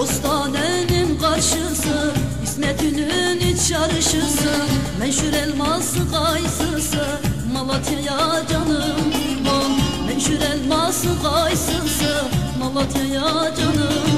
Postanenin karşısı İsmet'inin iç çarşısı Meşhur elması kayısısı Malatya'ya canım kurban. Meşhur elması kayısısı Malatya'ya canım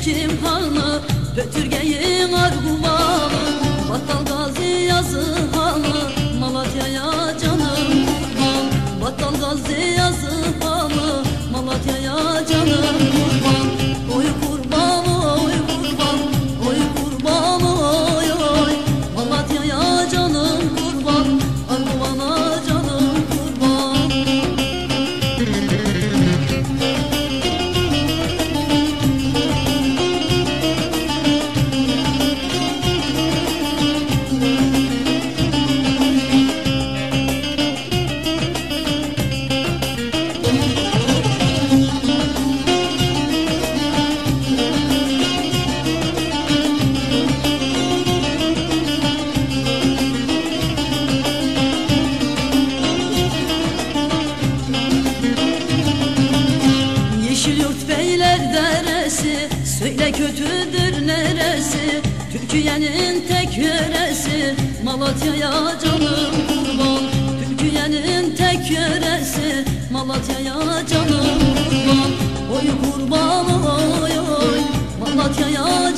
Hekim hanı Pötürgeyi argumanı Battal gazi yazı hanı Malatya'ya canım. Battal gazi yazı hanı Malatya'ya canım Kötüdür neresi? Türkiye'nin tek yöresi. Malatya'ya canım kurban. Türkiye'nin tek yöresi. Malatya'ya canım kurban. Oy kurban oy oy. Malatya'ya